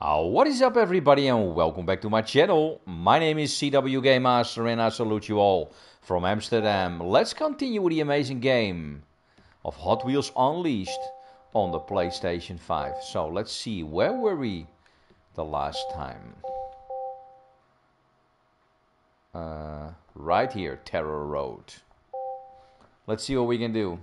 Uh, what is up, everybody, and welcome back to my channel. My name is ZW Game Master, and I salute you all from Amsterdam. Let's continue with the amazing game of Hot Wheels Unleashed on the PlayStation 5. So let's see, where were we the last time? Uh, right here, Terror Road. Let's see what we can do.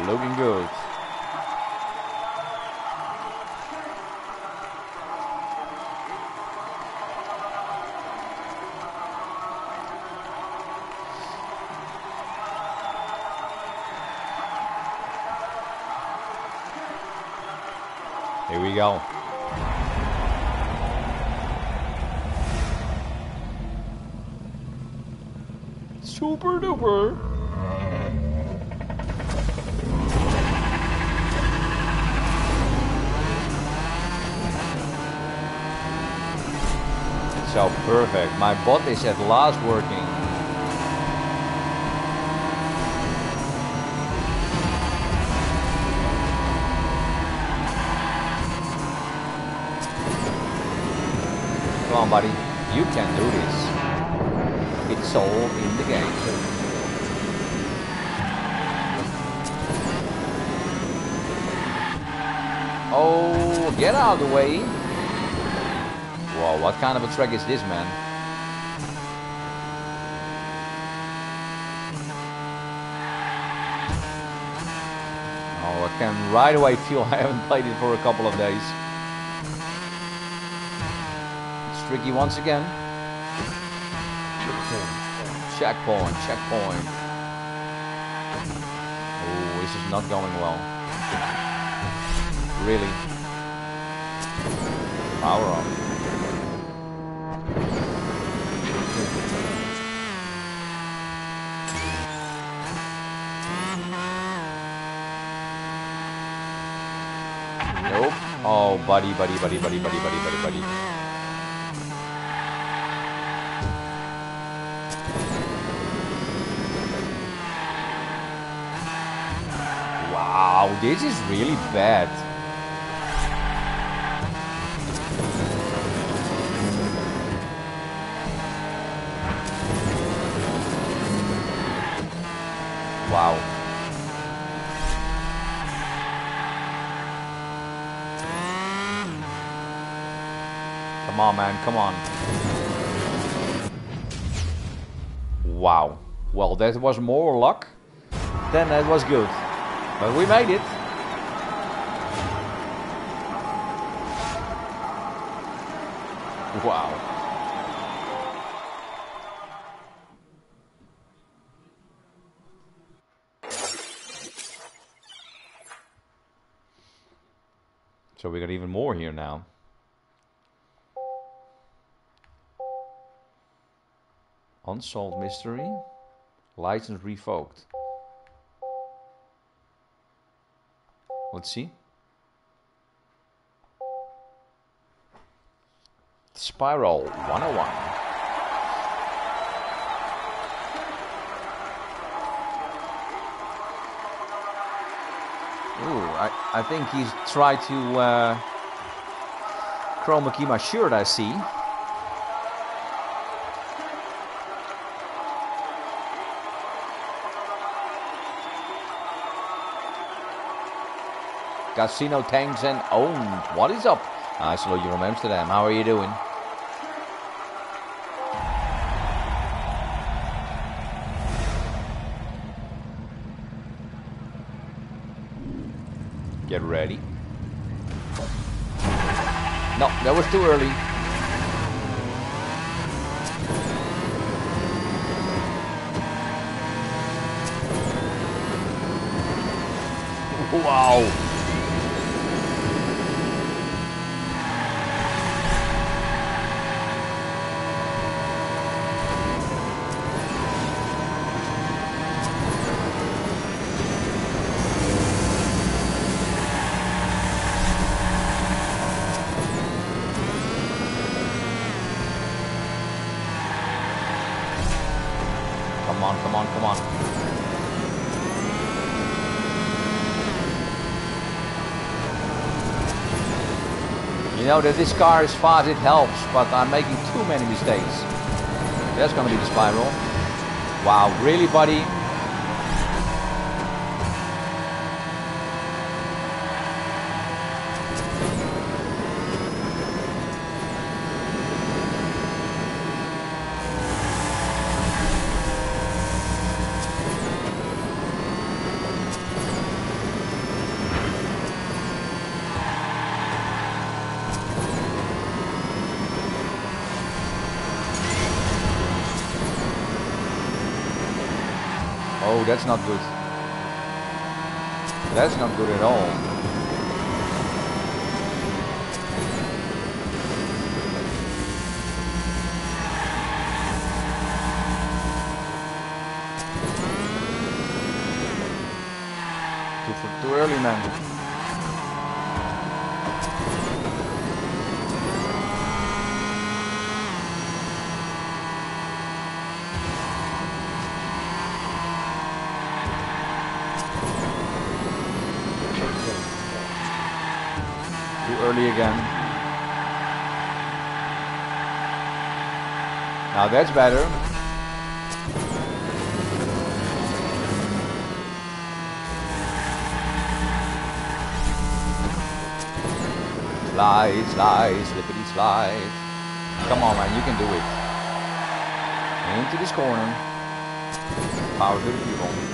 Looking good. Here we go. Super duper. So perfect. My bot is at last working. Come on, buddy. You can do this. It's all in the game. Oh, get out of the way. Whoa, what kind of a track is this, man? Oh, I can right away feel I haven't played it for a couple of days. It's tricky once again. Checkpoint, checkpoint. Oh, this is not going well. Really. Power up. Oh, buddy, buddy, buddy, buddy, buddy, buddy, buddy, buddy. Wow, this is really bad. Wow. On, man, come on. Wow. Well, that was more luck than that was good. But we made it. Wow. So we got even more here now. Unsolved mystery. License revoked. Let's see. Spiral 101. Ooh, I, I think he's tried to uh, chroma key my shirt, I see. Casino Tanks and Owned. What is up? I saw you from Amsterdam. How are you doing? Get ready. No, that was too early. Wow. Know that this car is fast, it helps, but I'm making too many mistakes. There's gonna be the spiral. Wow, really, buddy? That's not good. That's not good at all. Too, too early, man. Again. Now that's better. Slide, slide, slippity slide. Come on, man, you can do it. Into this corner. Power to the people.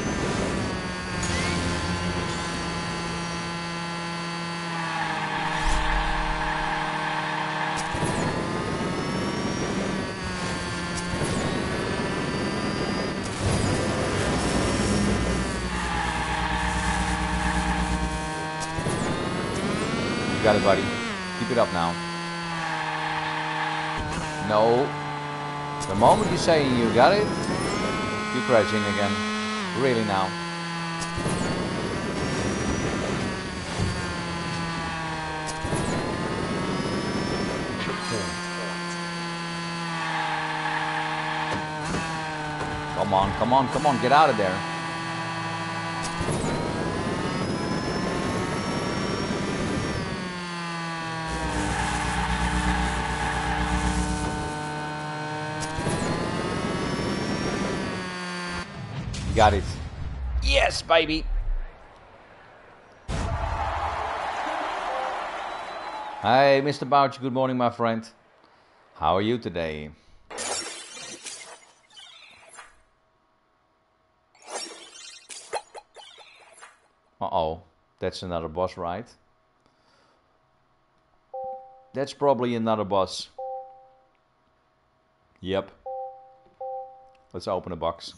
got it, buddy. Keep it up now. No. The moment you say you got it, you're crashing again. Really now. Come on, come on, come on, get out of there. Got it. Yes, baby. Hi, Mr. Bouch. Good morning, my friend. How are you today? Uh-oh. That's another boss, right? That's probably another boss. Yep. Let's open a box.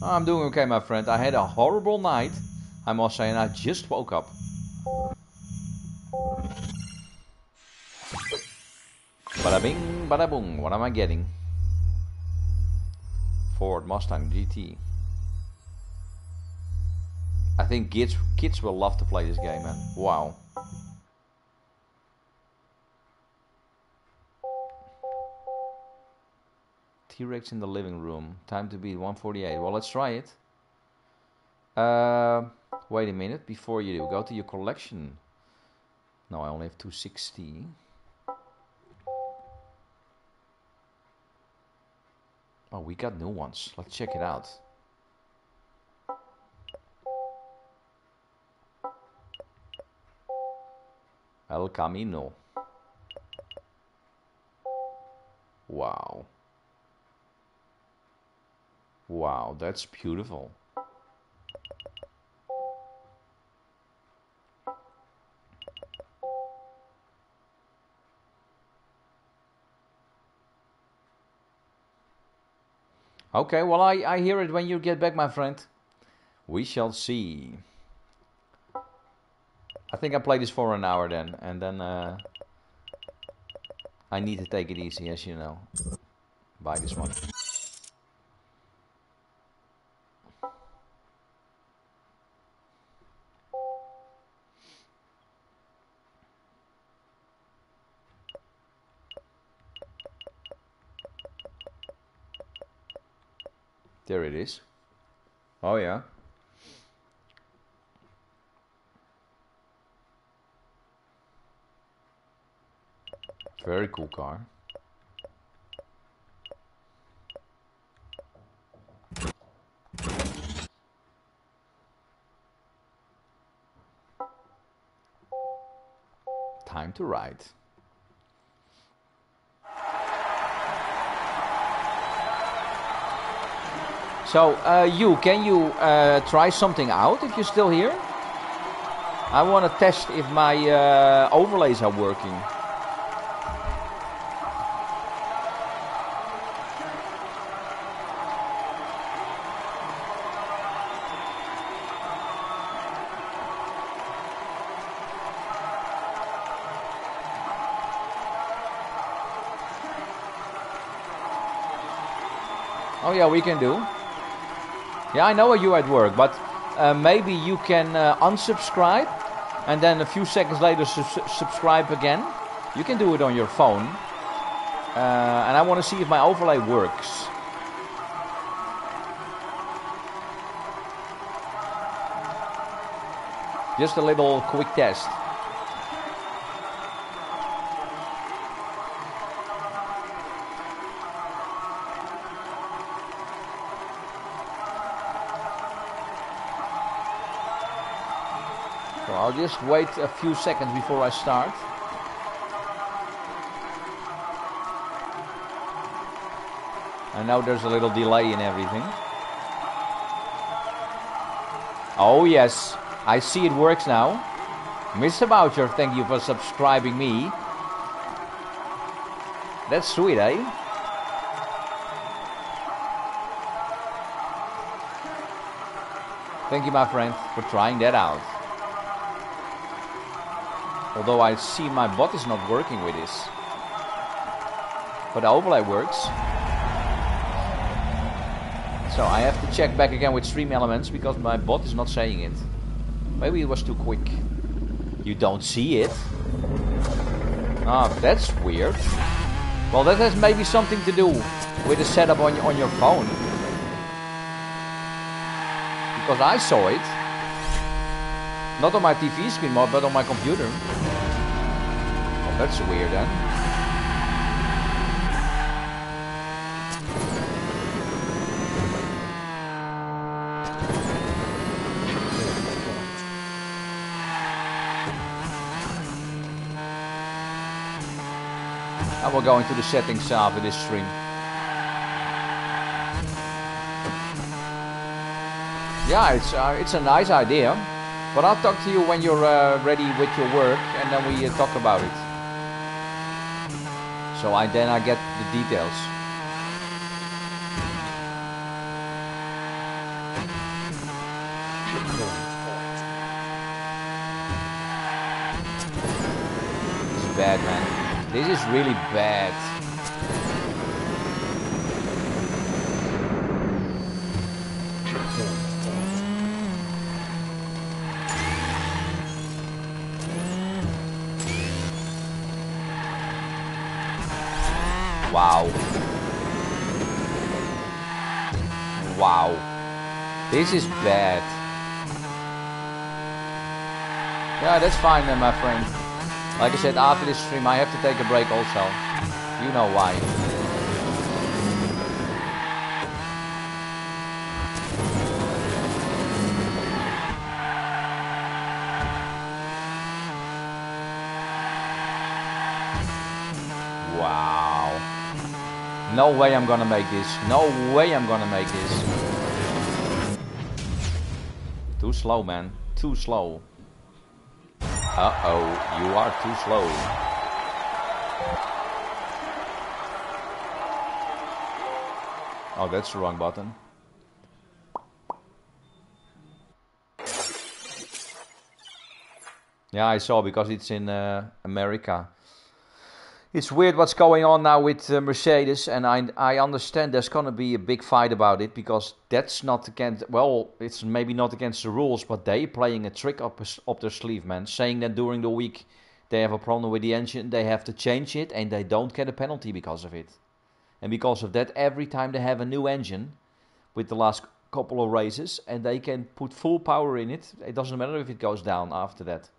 Oh, I'm doing okay, my friend. I had a horrible night, I must say, and I just woke up. Bada bing, bada boom. What am I getting? Ford Mustang GT. I think kids kids will love to play this game, man. Wow. T-Rex in the living room. Time to beat 148. Well, let's try it. Uh, wait a minute. Before you do, go to your collection. No, I only have 260. Oh, we got new ones. Let's check it out. El Camino. Wow. Wow, that's beautiful. Okay, well, I, I hear it when you get back, my friend. We shall see. I think I play this for an hour then, and then uh, I need to take it easy, as you know. Buy this one. There it is. Oh yeah. Very cool car. Time to ride. So, uh, you, can you uh, try something out if you're still here? I want to test if my uh, overlays are working. Oh yeah, we can do. Yeah, I know you at work, but uh, maybe you can uh, unsubscribe and then a few seconds later su subscribe again. You can do it on your phone. Uh, and I want to see if my overlay works. Just a little quick test. Just wait a few seconds before I start. I know there's a little delay in everything. Oh yes, I see it works now. Mr. Boucher, thank you for subscribing me. That's sweet, eh? Thank you, my friend, for trying that out. Although I see my bot is not working with this. But the overlay works. So I have to check back again with Stream Elements because my bot is not saying it. Maybe it was too quick. You don't see it? Ah, that's weird. Well, that has maybe something to do with the setup on, on your phone. Because I saw it. Not on my TV screen, but on my computer. That's weird then. We're going to the settings after this stream. Yeah, it's uh, it's a nice idea. But I'll talk to you when you're uh, ready with your work and then we uh, talk about it. So I then I get the details. This is bad, man. This is really bad. Wow. Wow. This is bad. Yeah, that's fine then, my friend. Like I said, after this stream, I have to take a break also. You know why. No way I'm gonna make this. No way I'm gonna make this. Too slow, man. Too slow. Uh-oh, you are too slow. Oh, that's the wrong button. Yeah, I saw because it's in uh, America it's weird what's going on now with uh, Mercedes, and I I understand there's gonna be a big fight about it because that's not against. Well, it's maybe not against the rules, but they playing a trick up up their sleeve, man. Saying that during the week they have a problem with the engine, they have to change it, and they don't get a penalty because of it. And because of that, every time they have a new engine, with the last couple of races, and they can put full power in it. It doesn't matter if it goes down after that.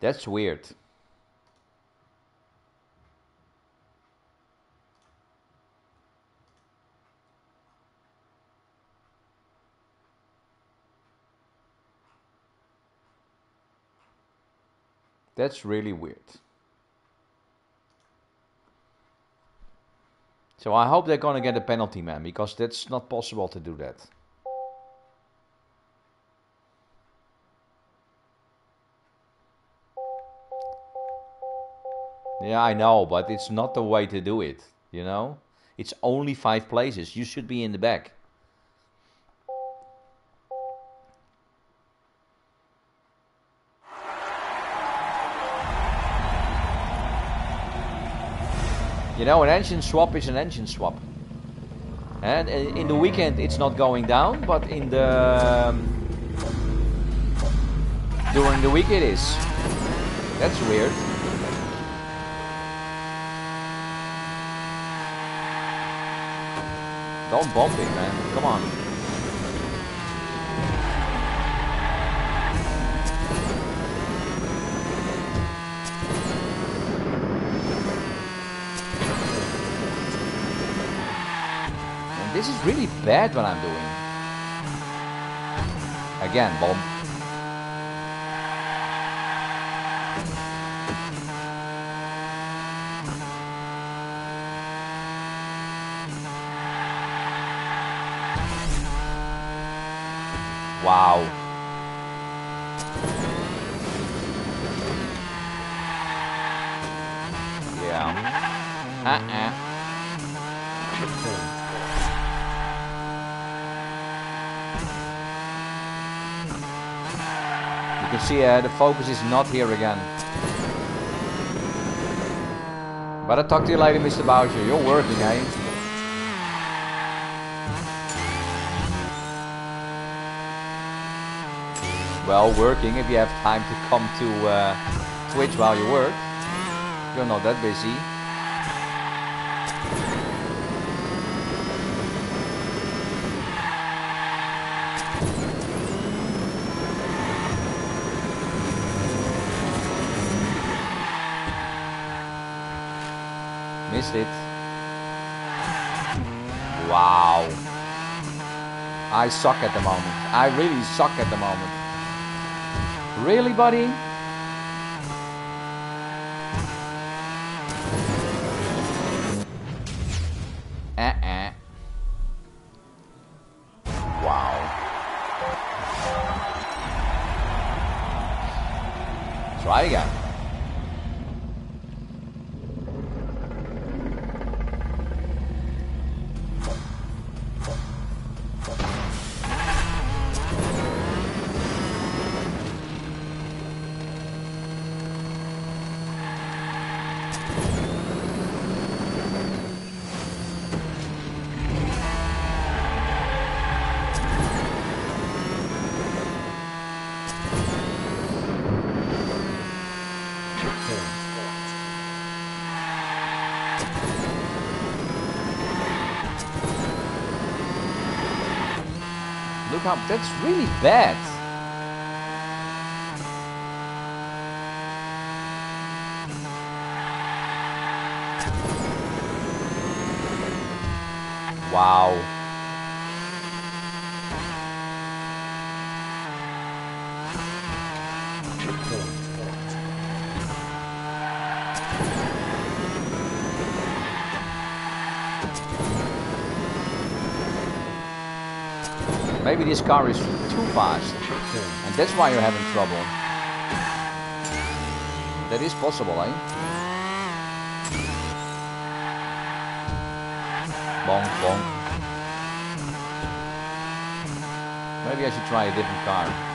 That's weird. That's really weird. So I hope they're going to get a penalty, man, because that's not possible to do that. Yeah, I know, but it's not the way to do it, you know? It's only five places. You should be in the back. You know, an engine swap is an engine swap. And in the weekend it's not going down, but in the um, during the week it is. That's weird. Don't bump it, man. Come on. This is really bad what I'm doing. Again, bomb. Wow. The focus is not here again. But I'll talk to you later, Mr. Bowser. You're working, eh? Well, working if you have time to come to uh, Twitch while you work. You're not that busy. missed it. Wow. I suck at the moment. I really suck at the moment. Really, buddy? Up. That's really bad. Wow. Maybe this car is too fast. And that's why you're having trouble. That is possible, eh? Bonk, bonk. Maybe I should try a different car.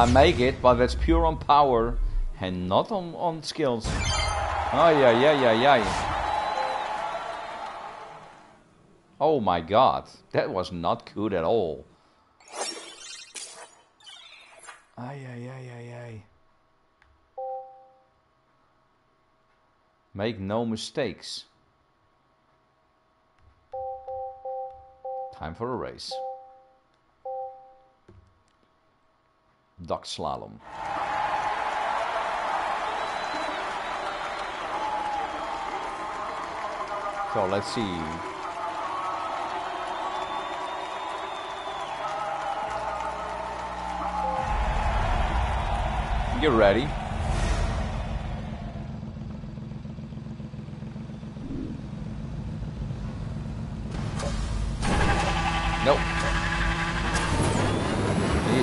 I make it, but that's pure on power and not on, on skills. Oh, yeah, yeah, yeah, yeah. Oh my god, that was not good at all. Ay, ay, ay, ay, ay. Make no mistakes. Time for a race. Duck slalom. So let's see. Get ready. Nope.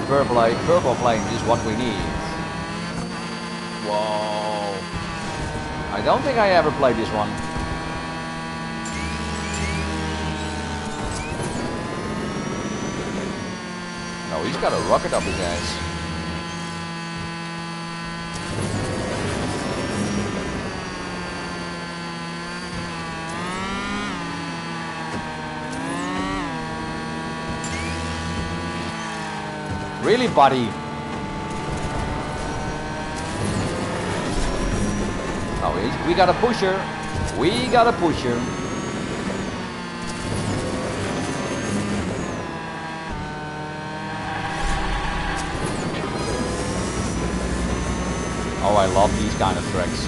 Purple, purple flame is what we need. Whoa. I don't think I ever played this one. No, he's got a rocket up his ass. Really, buddy? Oh, we got a pusher. We got a pusher. Oh, I love these kind of tricks.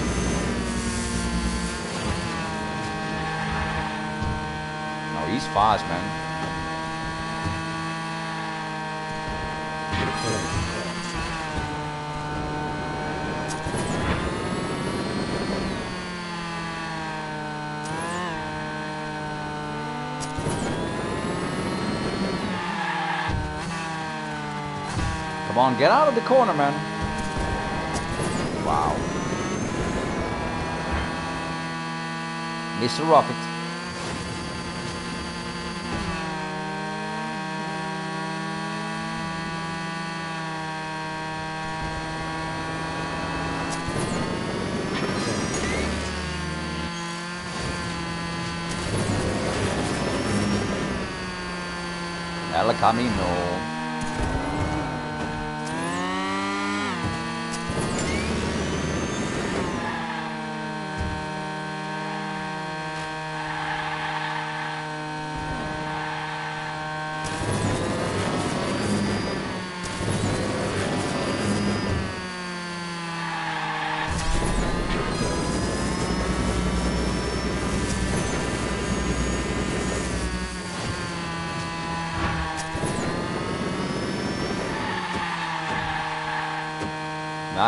Oh, he's fast, man. On, get out of the corner, man. Wow. Mr. Rocket. El Camino.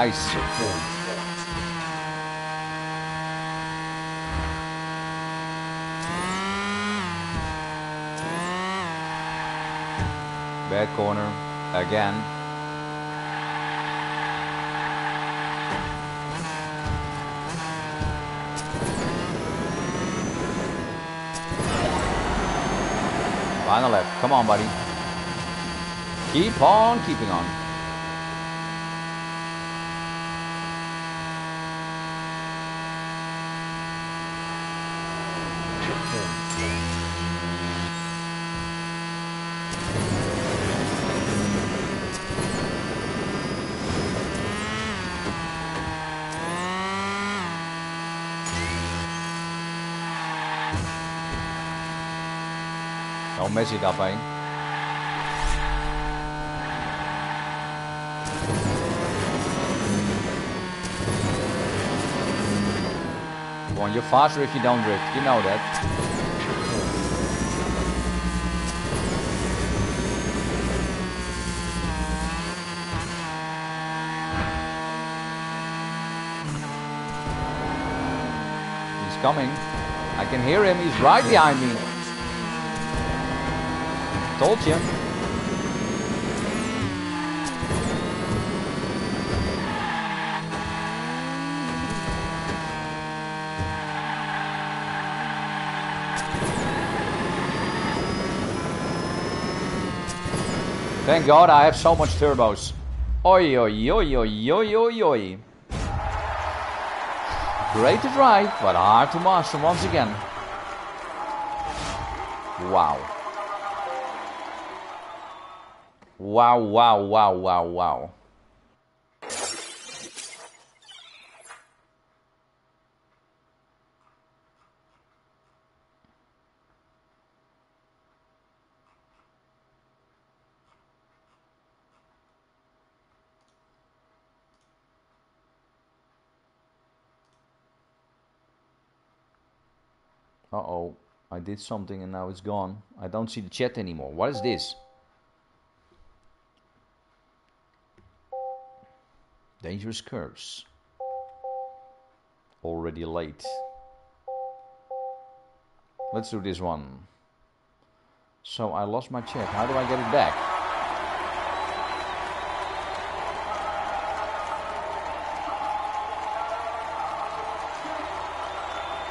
Nice. Bad corner again. Final left. Come on, buddy. Keep on keeping on. You're faster if you don't drift. You know that. He's coming. I can hear him. He's right behind me. Told you. Thank God I have so much turbos. Oi, oi, oi, oi, oi, oi, oi. Great to drive, but hard to master once again. Wow. Wow, wow, wow, wow, wow. Uh-oh. I did something and now it's gone. I don't see the chat anymore. What is this? Dangerous curves. Already late. Let's do this one. So I lost my check. How do I get it back?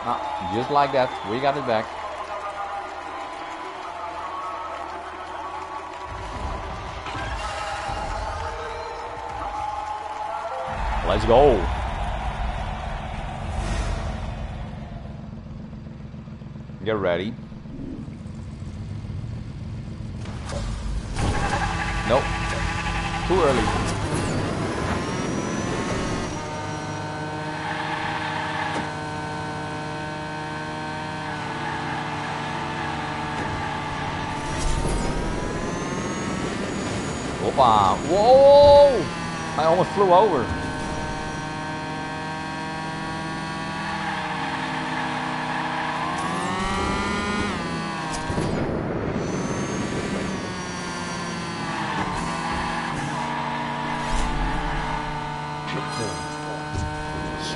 Ah, just like that, we got it back. Let's go. Get ready. Nope. Too early. Hoppa. Whoa! I almost flew over.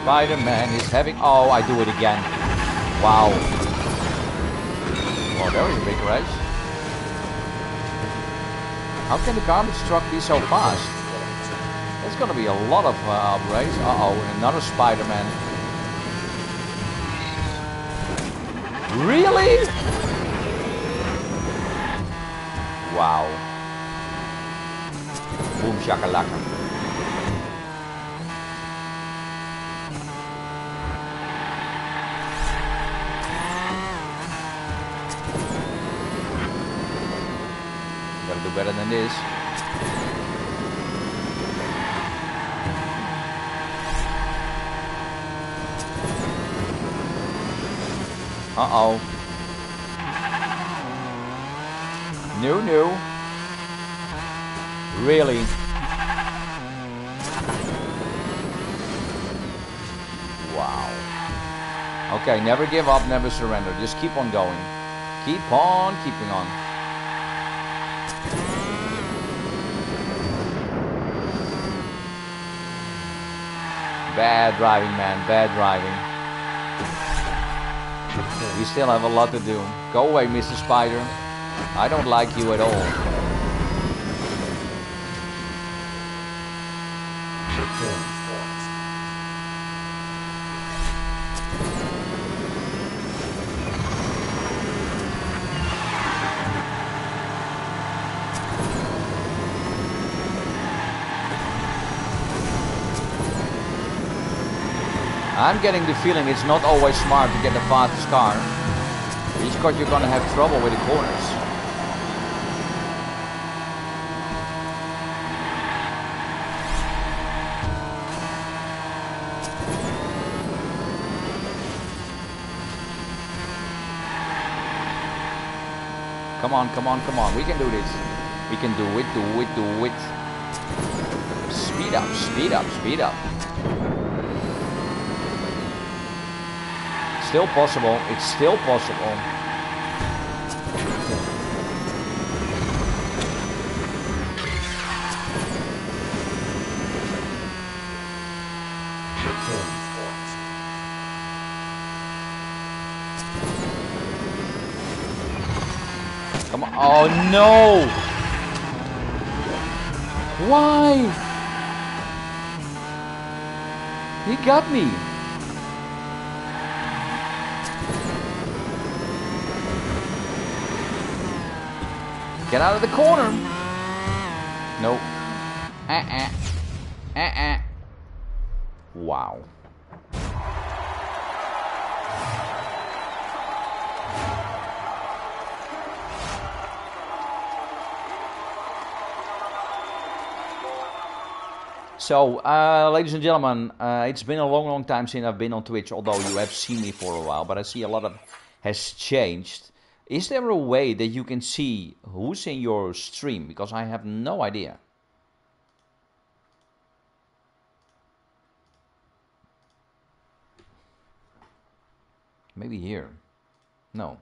Spider-Man is having... Oh, I do it again. Wow. Oh, there is a big race. How can the garbage truck be so fast? There's gonna be a lot of uh. Uh-oh, another Spider-Man. Really? Wow. Boom shakalaka. Better than this. Uh-oh. No, no. Really? Wow. Okay, never give up, never surrender. Just keep on going. Keep on keeping on. Bad driving, man. Bad driving. We still have a lot to do. Go away, Mr. Spider. I don't like you at all. I'm getting the feeling it's not always smart to get the fastest car. Because you're gonna have trouble with the corners. Come on, come on, come on. We can do this. We can do it, do it, do it. Speed up, speed up, speed up. Still possible. It's still possible. Come on. Oh no! Why? He got me. Get out of the corner. Nope. Uh-uh. Uh-uh. Wow. So, uh, ladies and gentlemen, uh, it's been a long, long time since I've been on Twitch, although you have seen me for a while, but I see a lot of has changed. Is there a way that you can see who's in your stream? Because I have no idea. Maybe here. No.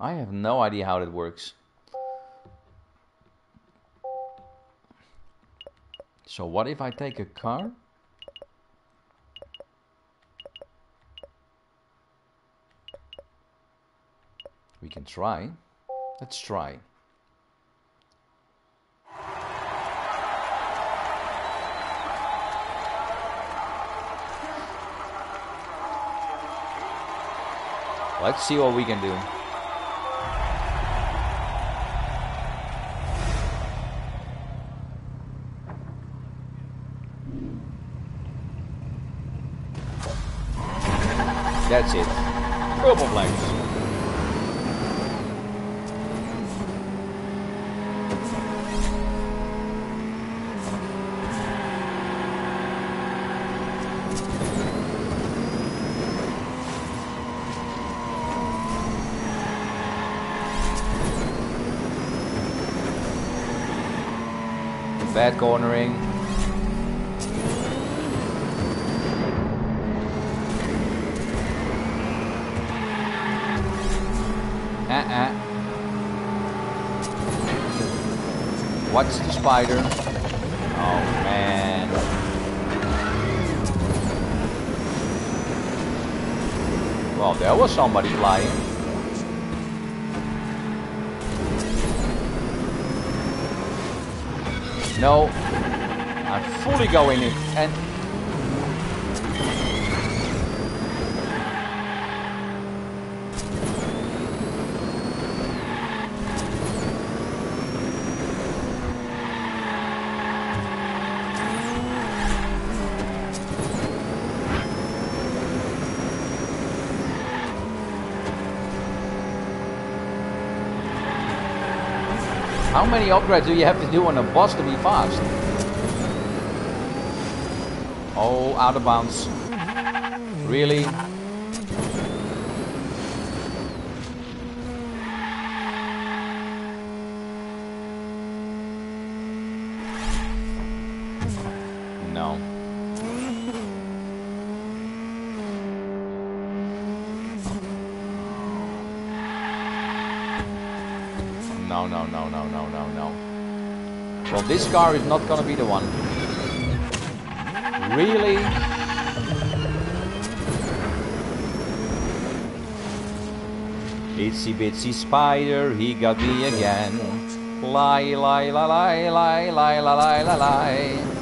I have no idea how that works. So what if I take a car? Can try. Let's try. Let's see what we can do. Bad cornering. Uh-uh. What's the spider? Oh, man. Well, there was somebody flying. No. I'm fully going in. And How many upgrades do you have to do on a bus to be fast? Oh, out of bounds. Really? No. No, no, no, no, no, no, no. Well, this car is not gonna be the one. Really? Itsy bitsy spider, he got me again. Lie, lie, lie, lie, lie, lie, lie, lie, lie,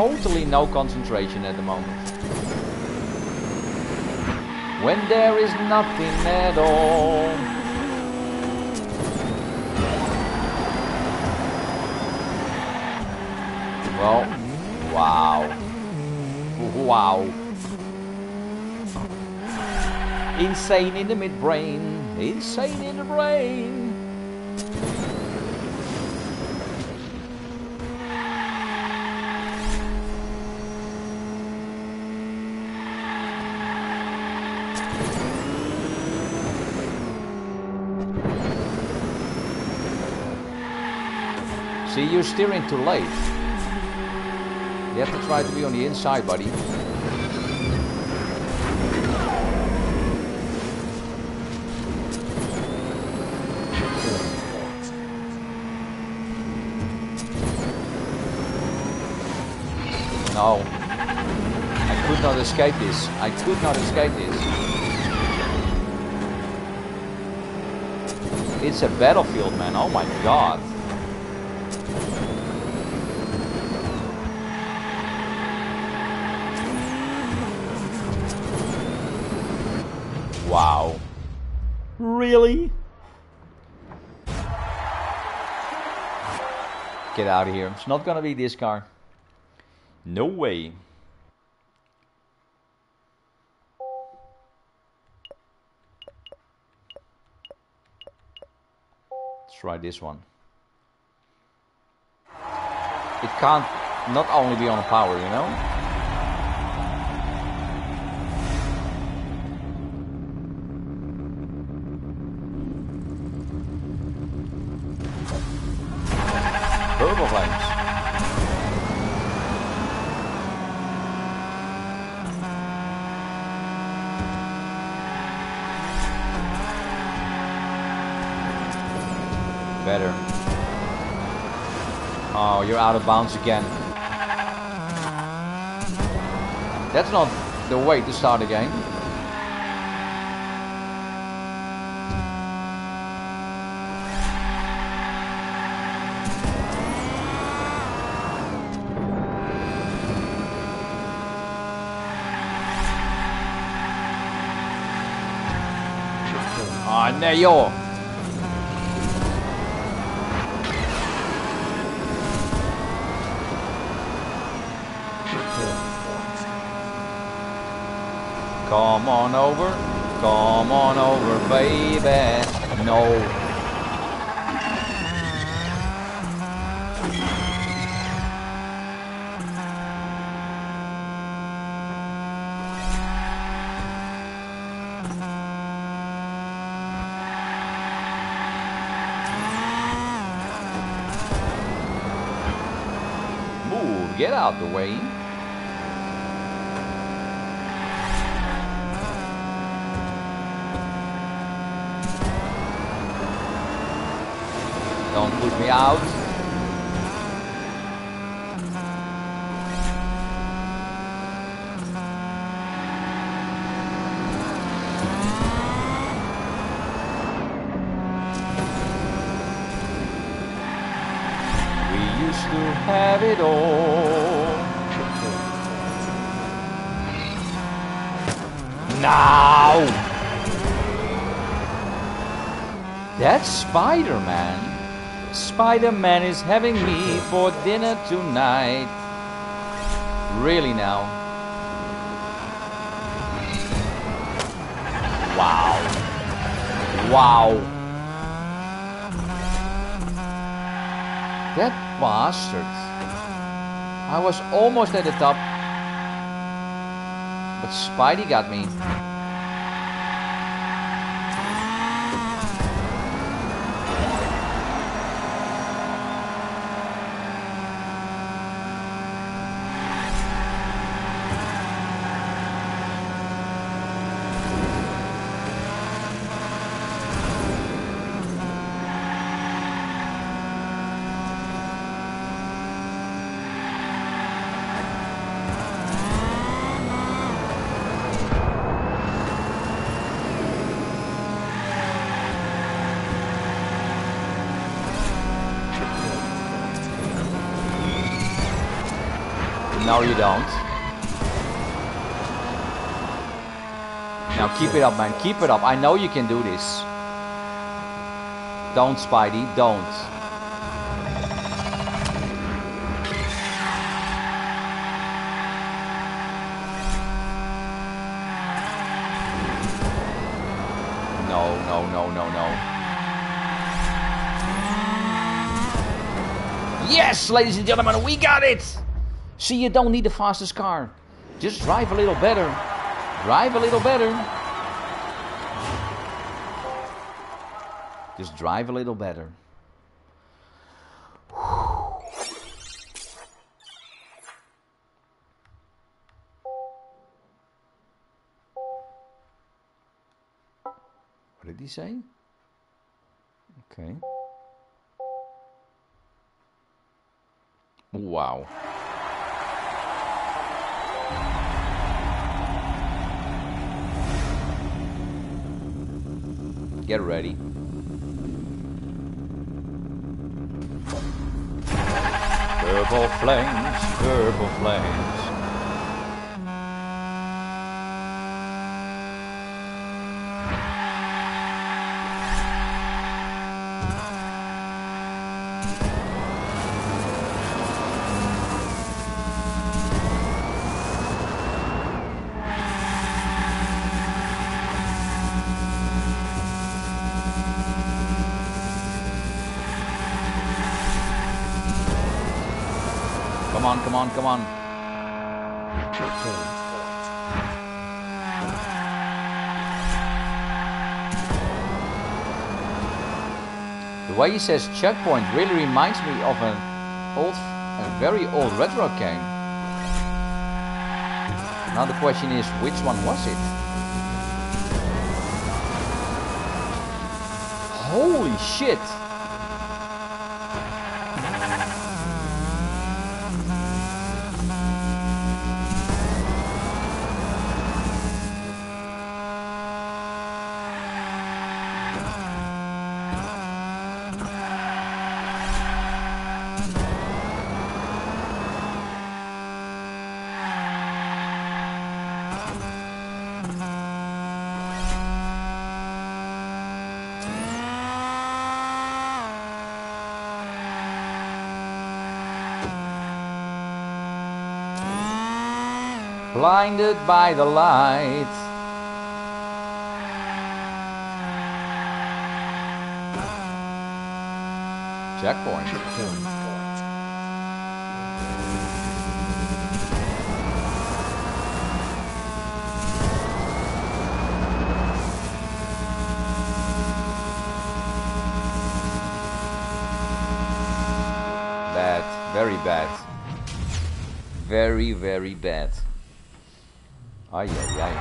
Totally no concentration at the moment. When there is nothing at all. Well, wow. Wow. Insane in the midbrain. Insane in the brain. See, you're steering too late. You have to try to be on the inside, buddy. No. I could not escape this. I could not escape this. It's a battlefield, man. Oh my god. Wow. Really? Get out of here. It's not gonna be this car. No way. Let's try this one. It can't not only be on power, you know? Out of bounds again. That's not the way to start a game. Ah, joh. Come on over, come on over, baby. Move, get out the way. Don't push me out. We used to have it all. Now! That's Spider-Man. Spider-Man is having me for dinner tonight. Really now? Wow. Wow. That bastard. I was almost at the top. But Spidey got me. It up, man. Keep it up. I know you can do this. Don't, Spidey. Don't. No, no, no, no, no. Yes, ladies and gentlemen, we got it! See, you don't need the fastest car. Just drive a little better. Drive a little better. Just drive a little better. What did he say? Okay. Wow. Get ready. Purple flames, purple flames. On, come on, come on. The way he says checkpoint really reminds me of an old, a very old retro game. Now the question is, which one was it? Holy shit! Blinded by the light. Checkpoint. Bad. Very bad. Very, very bad. Ay, ay, ay.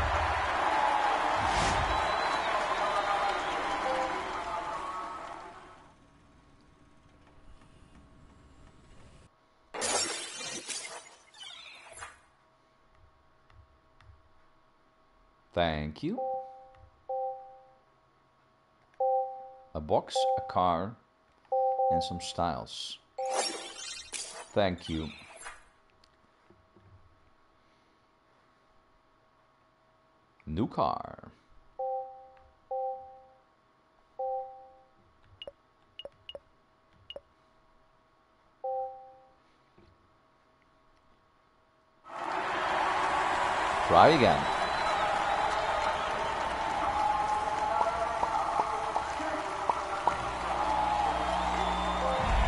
Thank you. A box, a car, and some styles. Thank you. New car. Try again.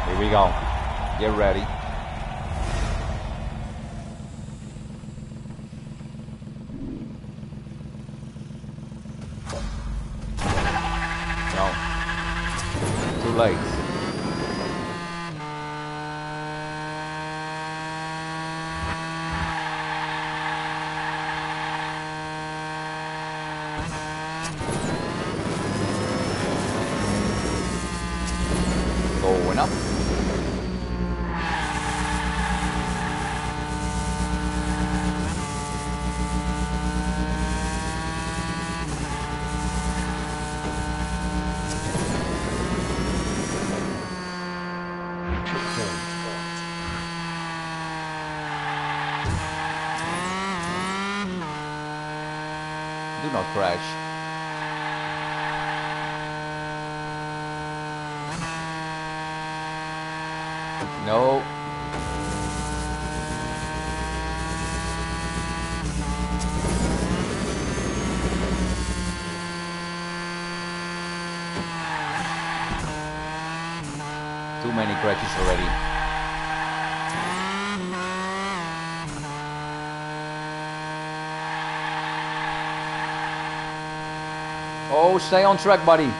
Here we go. Get ready. Crashes already. Oh, stay on track, buddy.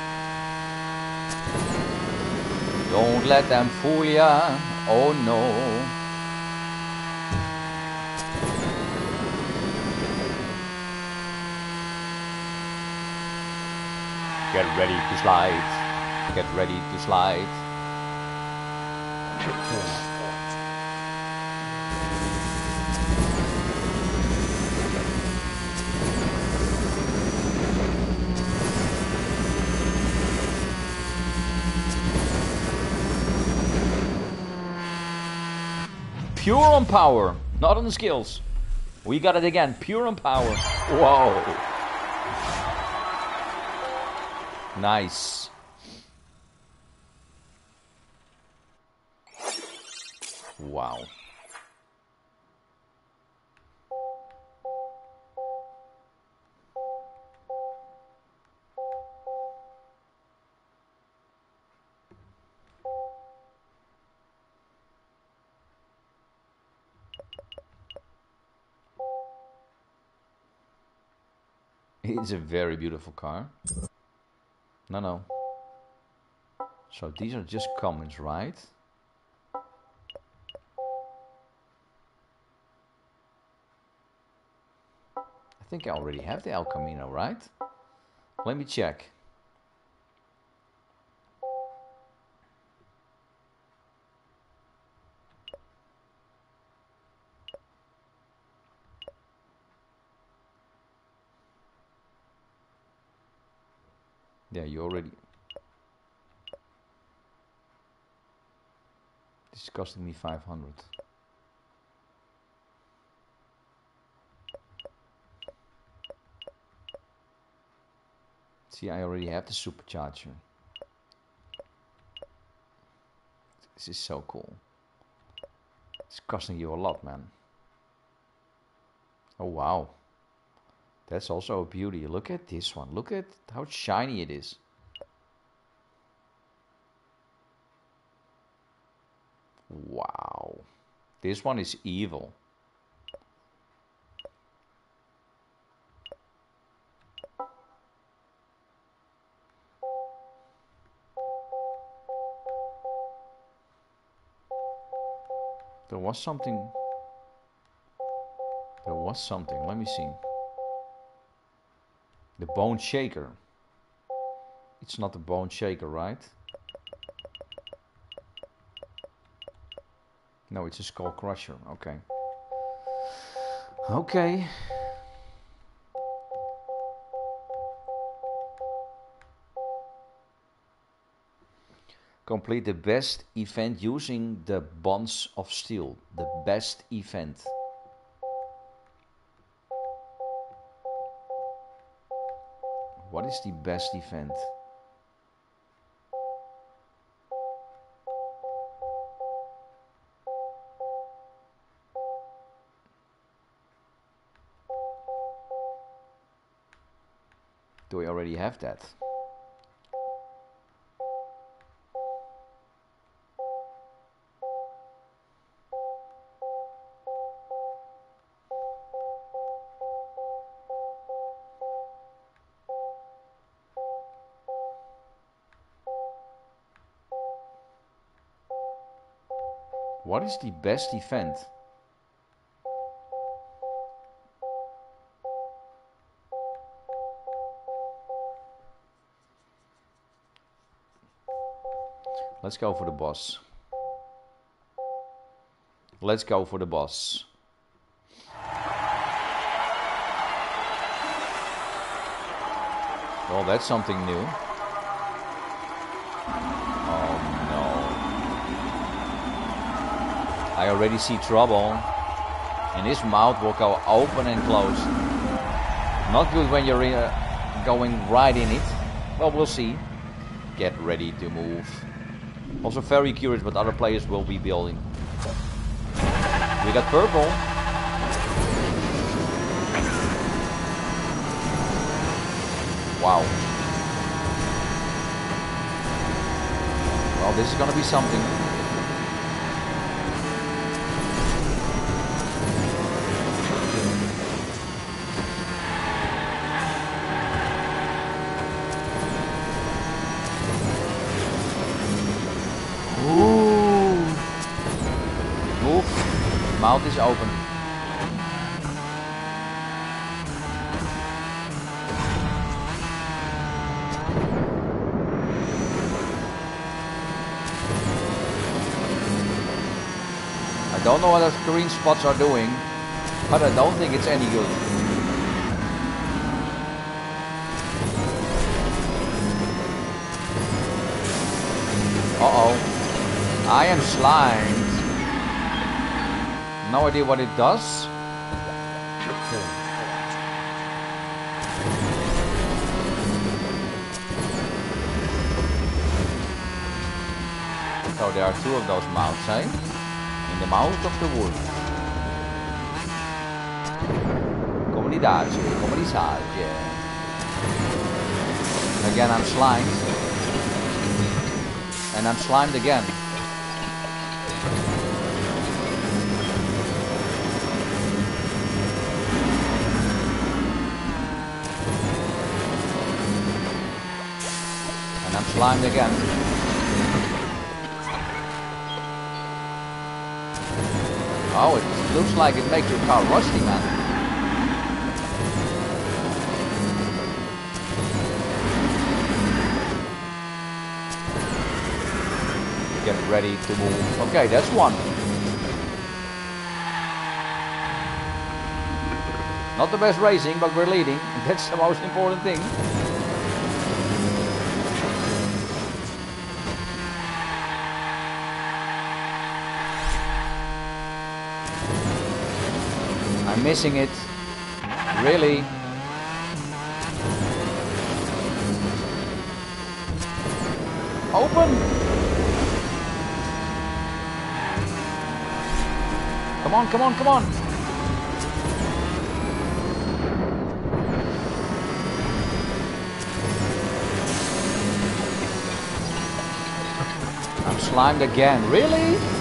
Don't let them fool ya. Oh no. Get ready to slide. Get ready to slide. Pure on power, not on the skills. We got it again. Pure on power. Whoa. Nice. Wow. It's a very beautiful car. No, no. So these are just comments, right? I think I already have the El Camino, right? Let me check. You already... This is costing me 500. See, I already have the supercharger. This is so cool. It's costing you a lot, man. Oh, wow. That's also a beauty. Look at this one. Look at how shiny it is. Wow. This one is evil. There was something... There was something. Let me see. The bone shaker. It's not the bone shaker, right? No, it's a skull crusher. Okay. Okay. Complete the best event using the bonds of steel. The best event. What is the best event? Have that? What is the best event? Let's go for the boss. Let's go for the boss. Well, that's something new. Oh no. I already see trouble. And his mouth will go open and close. Not good when you're uh, going right in it. Well, we'll see. Get ready to move. Also very curious what other players will be building. We got purple. Wow. Well, this is gonna be something. Green spots are doing, but I don't think it's any good. Uh-oh. I am slimed. No idea what it does. So there are two of those mouths, eh? Mouth of the wolf. Li salge. Again I'm slimed. And I'm slimed again. And I'm slimed again. Oh, it looks like it makes your car rusty, man. Get ready to move. Okay, that's one. Not the best racing, but we're leading. That's the most important thing. I'm missing it. Really? Open! Come on, come on, come on! I'm slimed again. Really?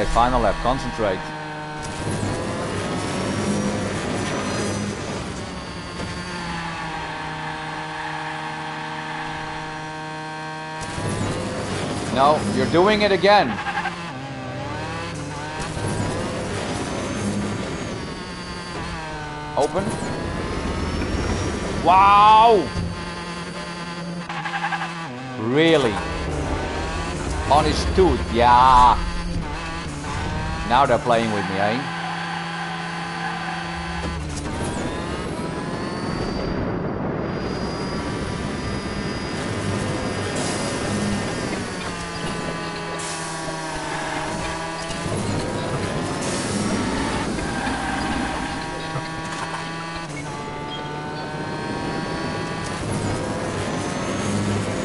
Okay, final lap, concentrate. No, you're doing it again. Open. Wow! Really? On his tooth, yeah. Now they're playing with me, eh?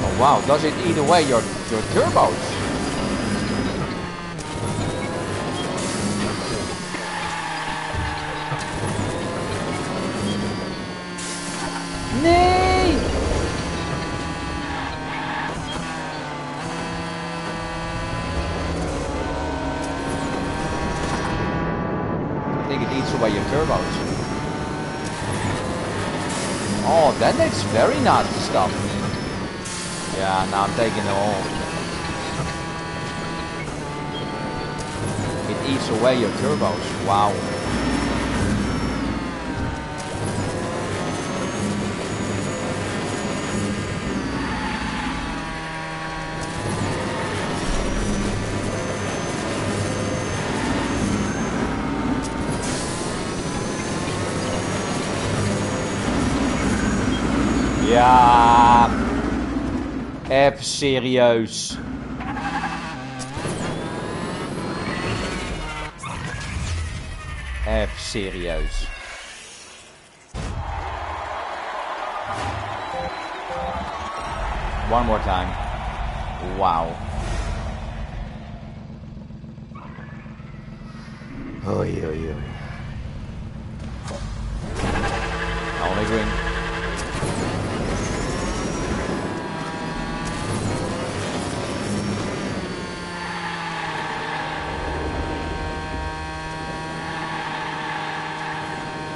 Oh wow, does it eat away your, your turbos? Nee! I think it eats away your turbos. Oh, that it's very nasty stuff. Yeah, now I'm taking them all. It eats away your turbos. Wow. Ja. Even serieus. Even serieus. One more time. Wow. Oy, oy, oy. Only green.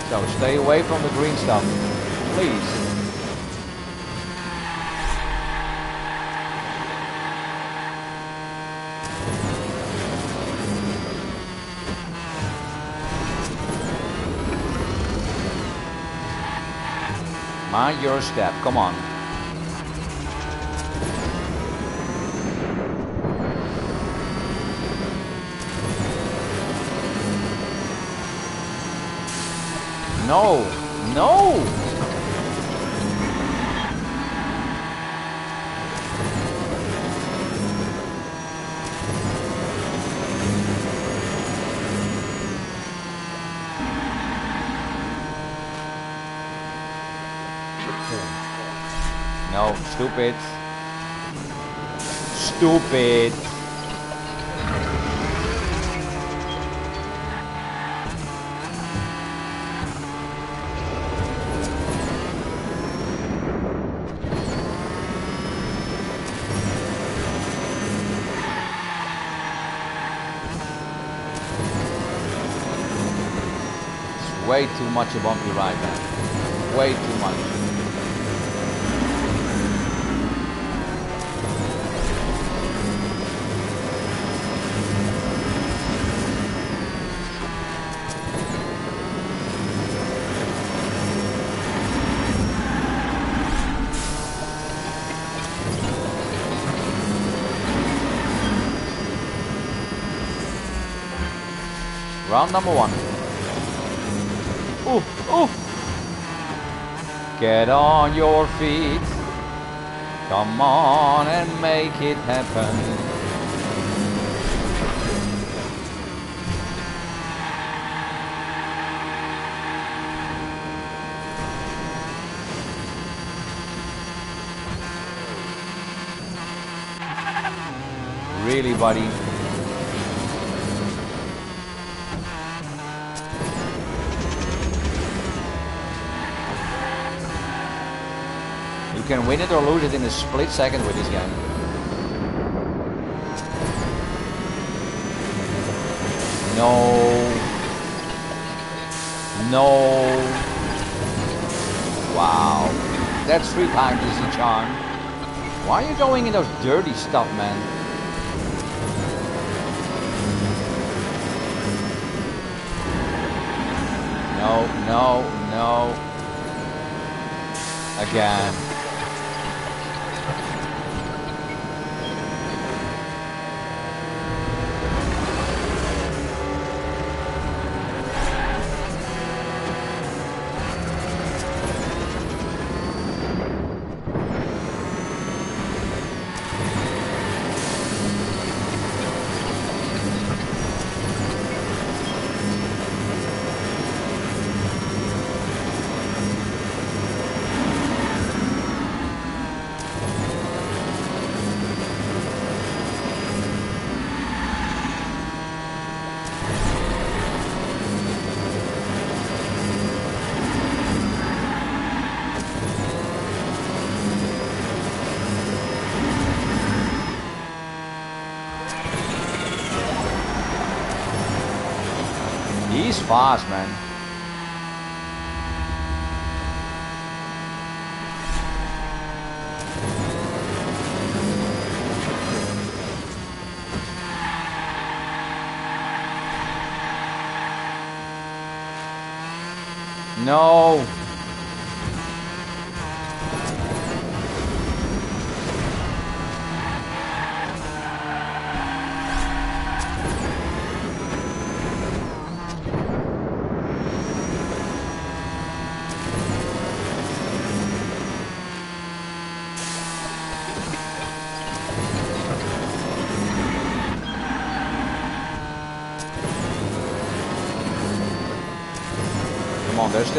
So stay away from the green stuff, please. Mind your step, come on. No, no! No, stupid. Stupid. Way too much a bumpy ride, man. Way too much. Round number one. Get on your feet. Come on and make it happen. Really, buddy? Can win it or lose it in a split second with this game. No. No. Wow. That's three times easy charm. Why are you going in those dirty stuff, man? No, no, no. Again. Fast, man. No.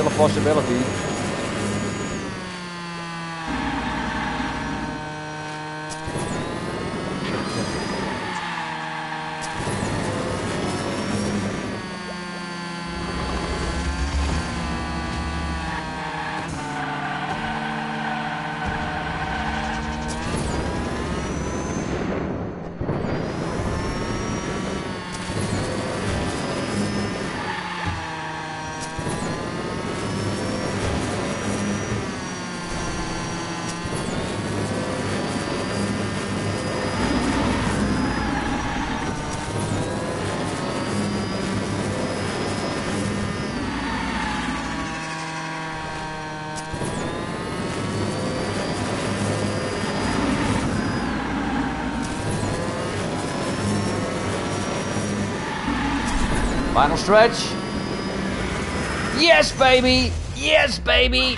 Come on, there's still a possibility. Final stretch. Yes, baby! Yes, baby!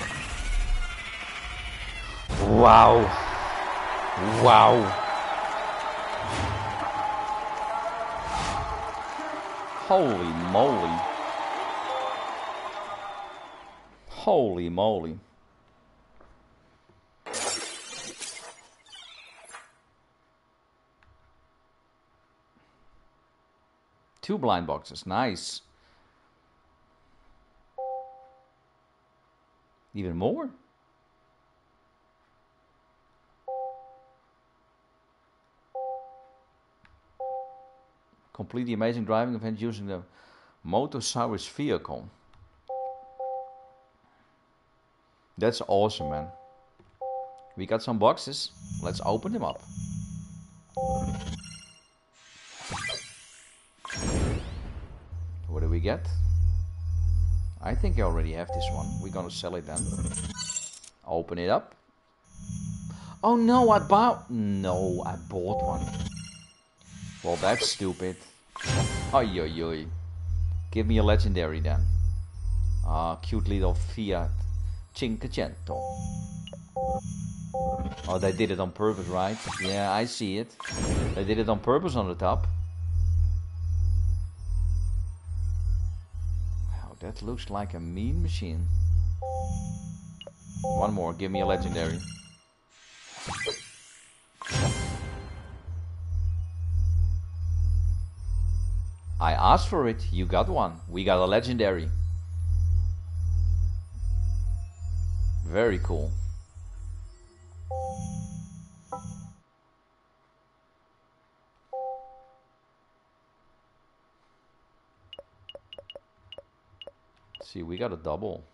Wow. Wow. Holy moly. Holy moly. Two blind boxes, nice. Even more? Complete the amazing driving event using the Motosaurus vehicle. That's awesome, man. We got some boxes. Let's open them up. Get? I think I already have this one. We're gonna sell it then. Open it up. Oh no, I bought... No, I bought one. Well, that's stupid. Oi, oi, oi. Give me a legendary then. Ah, cute little Fiat Cinquecento. Oh, they did it on purpose, right? Yeah, I see it. They did it on purpose on the top. That looks like a mean machine. One more, give me a legendary. I asked for it, you got one. We got a legendary. Very cool. See, we got a double.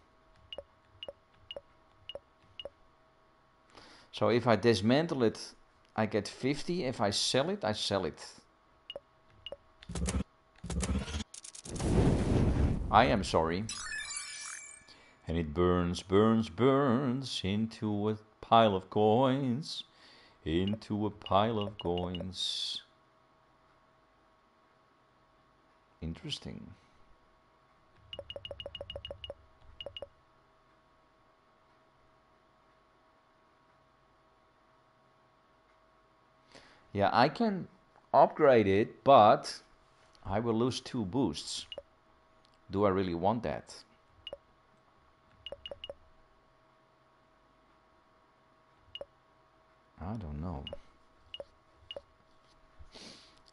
So if I dismantle it, I get 50. If I sell it, I sell it. I am sorry. And it burns, burns, burns into a pile of coins. Into a pile of coins. Interesting. Yeah, I can upgrade it, but I will lose two boosts. Do I really want that? I don't know.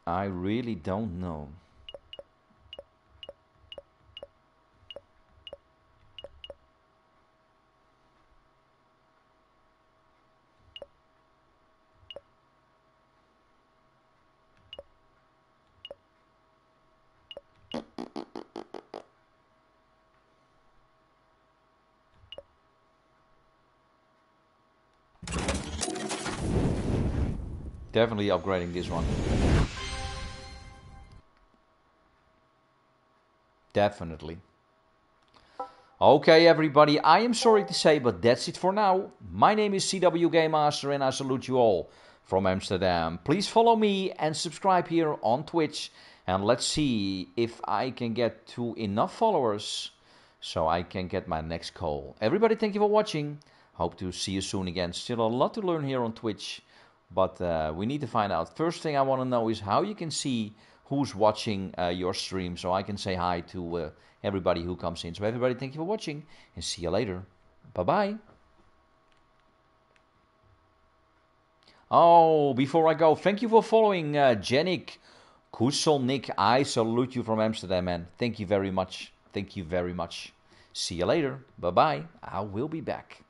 I really don't know. Definitely upgrading this one. Definitely. Okay, everybody, I am sorry to say, but that's it for now. My name is ZW Game Master, and I salute you all from Amsterdam. Please follow me and subscribe here on Twitch, and let's see if I can get to enough followers so I can get my next call. Everybody, thank you for watching. Hope to see you soon again. Still a lot to learn here on Twitch. But uh, we need to find out. First thing I want to know is how you can see who's watching uh, your stream so I can say hi to uh, everybody who comes in. So, everybody, thank you for watching and see you later. Bye bye. Oh, before I go, thank you for following uh, Janik Kuselnik. I salute you from Amsterdam, man. Thank you very much. Thank you very much. See you later. Bye bye. I will be back.